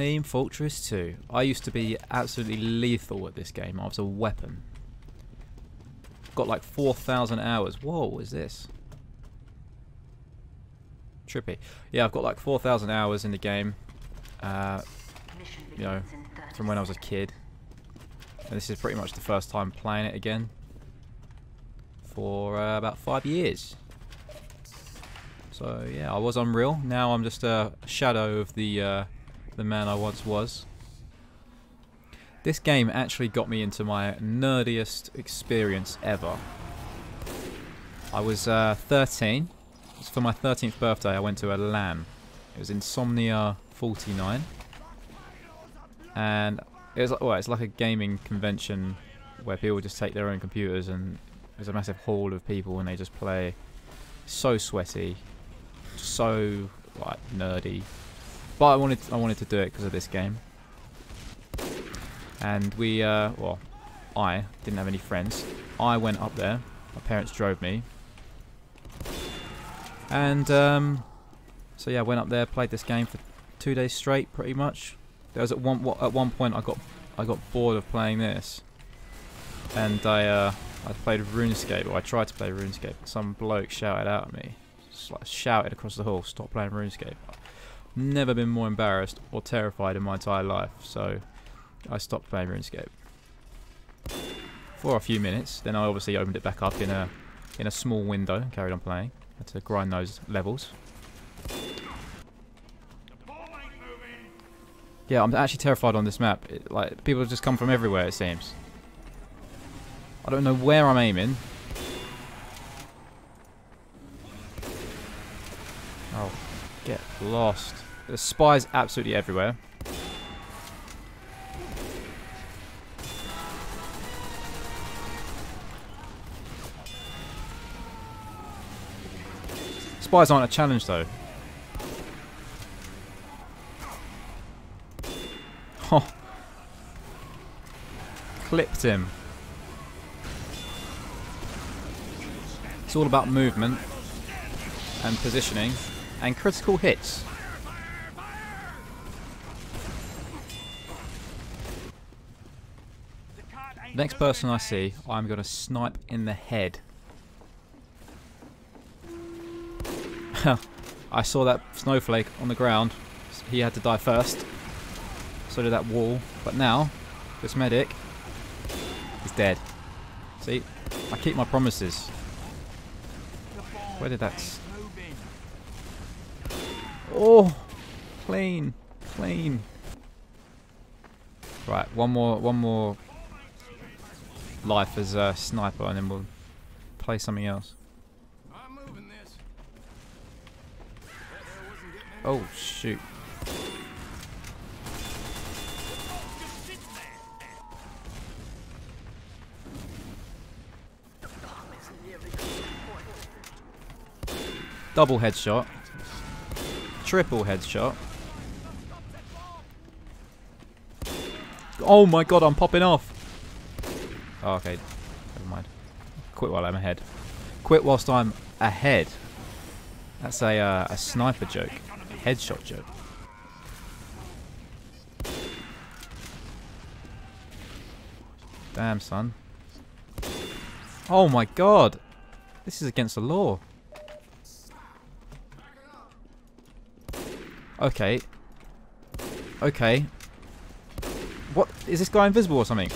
Team Fortress 2. I used to be absolutely lethal at this game. I was a weapon. Got like 4,000 hours. Whoa, what is this? Trippy. Yeah, I've got like 4,000 hours in the game. Uh, you know, from when I was a kid. And this is pretty much the first time playing it again. For uh, about five years. So yeah, I was Unreal. Now I'm just a shadow of the uh, the man I once was. This game actually got me into my nerdiest experience ever. I was uh, 13. For my 13th birthday, I went to a LAN. It was Insomnia 49. And it was, well, it's like a gaming convention where people just take their own computers and there's a massive hall of people and they just play. So sweaty, so like nerdy. But I wanted I wanted to do it because of this game. And we, uh, well, I didn't have any friends. I went up there. My parents drove me. And um, so yeah, I went up there, played this game for two days straight, pretty much. There was at one at one point I got I got bored of playing this, and I uh, I played RuneScape, or I tried to play RuneScape. Some bloke shouted out at me, just like shouted across the hall, "Stop playing RuneScape!" Never been more embarrassed or terrified in my entire life, so I stopped playing RuneScape for a few minutes. Then I obviously opened it back up in a in a small window and carried on playing. Had to grind those levels. Yeah, I'm actually terrified on this map. It, like people just come from everywhere. It seems. I don't know where I'm aiming. Oh, get lost. There's spies absolutely everywhere. Spies aren't a challenge though. Oh. Clipped him. It's all about movement and positioning and critical hits. Next person I see, I'm going to snipe in the head. I saw that snowflake on the ground. He had to die first. So did that wall. But now, this medic is dead. See? I keep my promises. Where did that... Oh! Clean. Clean. Right, one more, one more life as a sniper and then we'll play something else. Oh, shoot. Double headshot. Triple headshot. Oh my god, I'm popping off. Oh, okay. Never mind. Quit while I'm ahead. Quit whilst I'm ahead. That's a, uh, a sniper joke. A headshot joke. Damn, son. Oh my god. This is against the law. Okay. Okay. What? Is this guy invisible or something?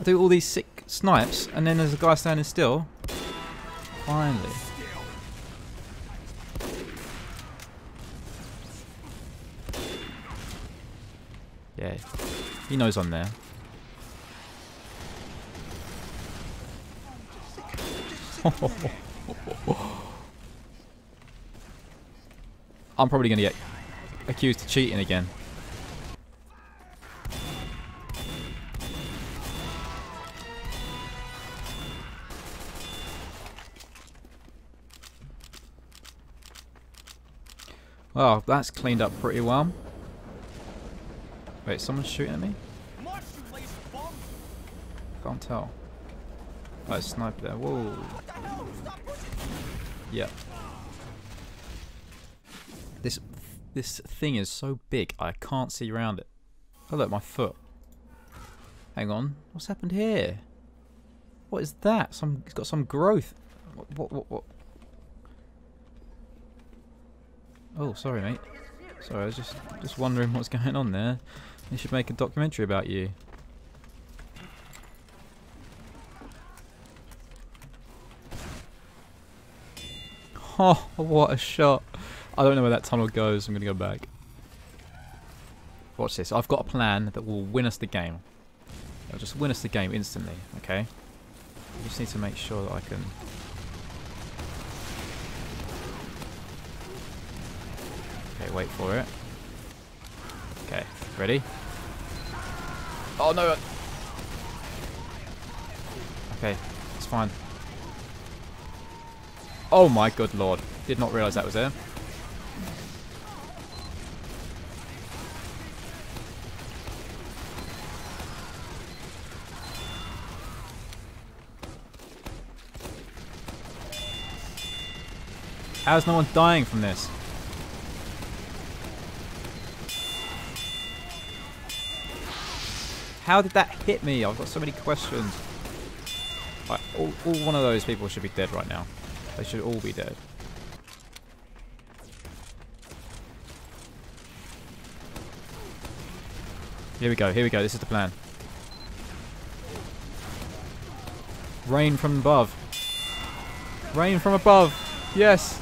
I do all these sick snipes and then there's a guy standing still. Finally. Yeah. He knows I'm there. I'm probably going to get accused of cheating again. Well, that's cleaned up pretty well. Wait, someone's shooting at me? Can't tell. Oh, sniper there. Whoa. Yep. This this thing is so big I can't see around it. Oh look, my foot. Hang on, what's happened here? What is that? Some it's got some growth. What what what? what? Oh, sorry, mate. Sorry, I was just just wondering what's going on there. You should make a documentary about you. Oh, what a shot. I don't know where that tunnel goes. I'm going to go back. Watch this. I've got a plan that will win us the game. It'll just win us the game instantly, okay? I just need to make sure that I can... Okay, wait for it. Okay, ready? Oh no! Okay, it's fine. Oh my good lord. Did not realise that was there. How's no one dying from this? How did that hit me? I've got so many questions. all, all one of those people should be dead right now. They should all be dead. Here we go, here we go, this is the plan. Rain from above. Rain from above. Yes.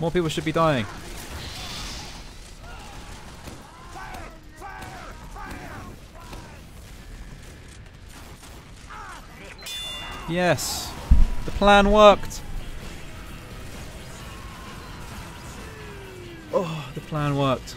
More people should be dying. Yes. The plan worked. Oh, the plan worked.